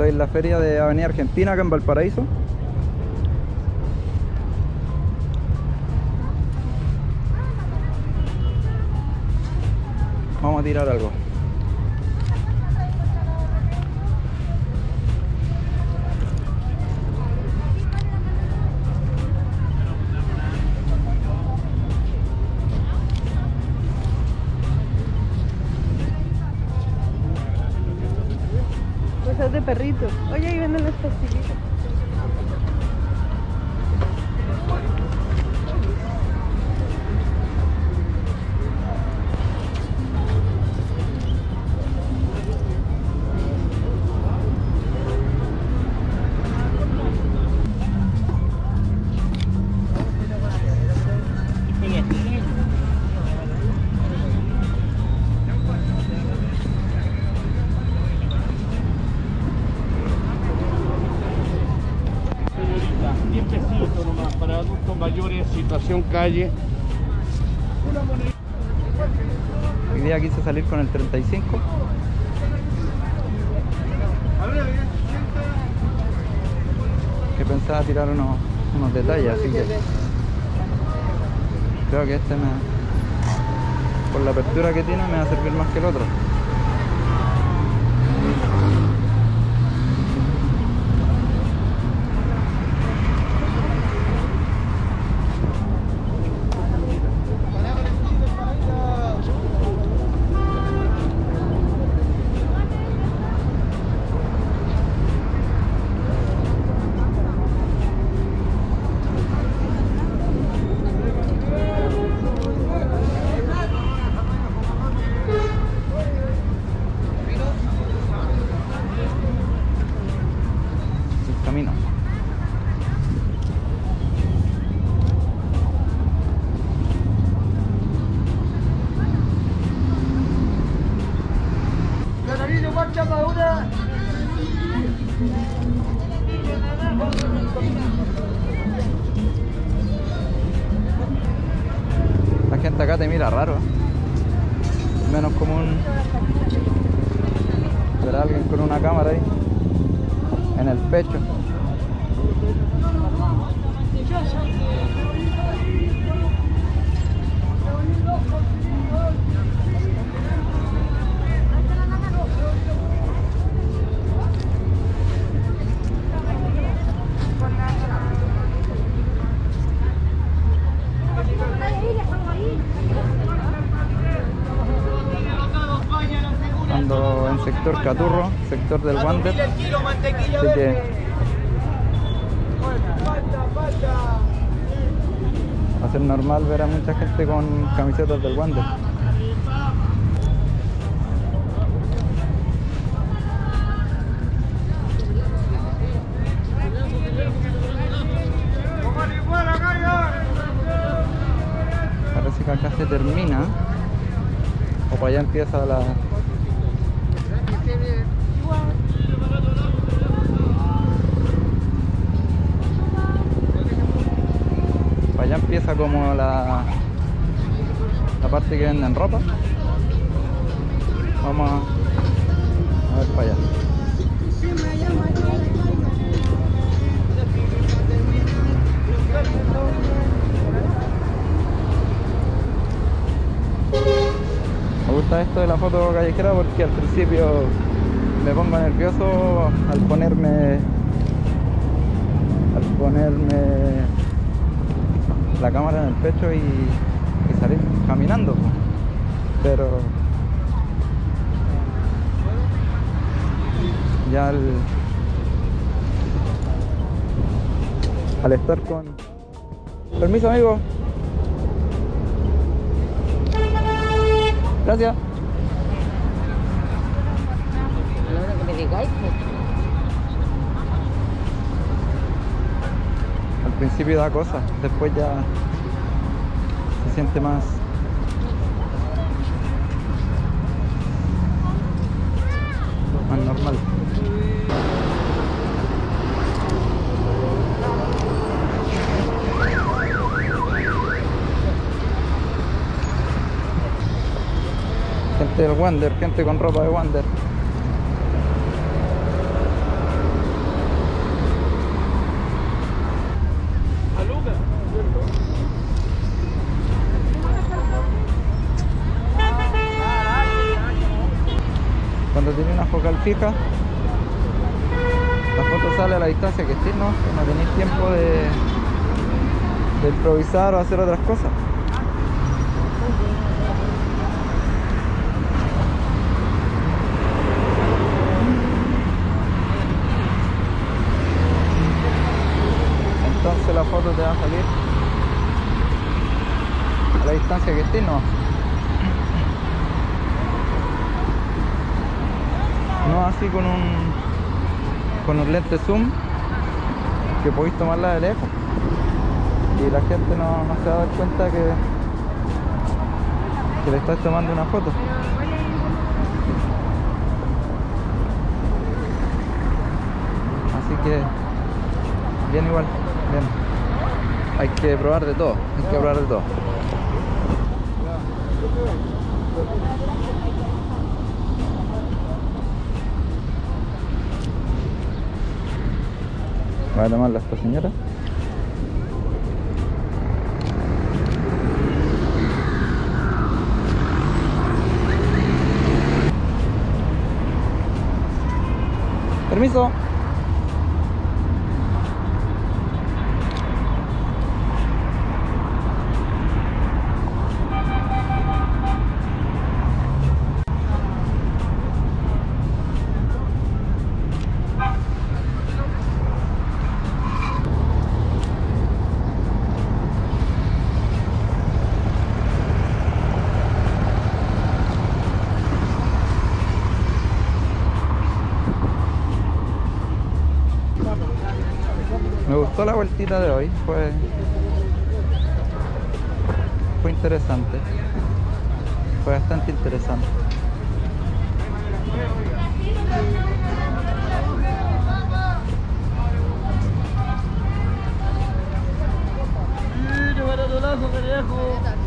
Estoy en la feria de Avenida Argentina acá en Valparaíso. Vamos a tirar algo. Perrito. Oye, ahí venden las pastillitas. Mayores, situación calle. Hoy día quise salir con el 35. Que pensaba tirar unos, unos detalles, así que creo que este me, por la apertura que tiene me va a servir más que el otro. Acá te mira raro. Menos común ver a alguien con una cámara ahí en el pecho. Sector Caturro, sector del Wander. Así que va a ser normal ver a mucha gente con camisetas del Wander. Parece que acá se termina o para allá empieza la, allá empieza como la, la parte que venden ropa. Vamos a, a ver para allá. Me gusta esto de la foto callejera porque al principio me pongo nervioso al ponerme al ponerme la cámara en el pecho y, y salir caminando po. pero ya al al estar con permiso amigo. Gracias. Digáis, principio da cosa, después ya se siente más. más normal. Gente del Wander, gente con ropa de Wander. La foto sale a la distancia que estés, ¿no? No tenéis tiempo de, de improvisar o hacer otras cosas. Entonces la foto te va a salir a la distancia que estés, ¿no? No así con un con un lente zoom que podéis tomarla de lejos y la gente no, no se va a dar cuenta que, que le estás tomando una foto. Así que bien igual, bien. Hay que probar de todo, hay que probar de todo. ¿Va a tomarla esta señora? Permiso. gustó la vueltita de hoy, fue, fue interesante, fue bastante interesante. Mira,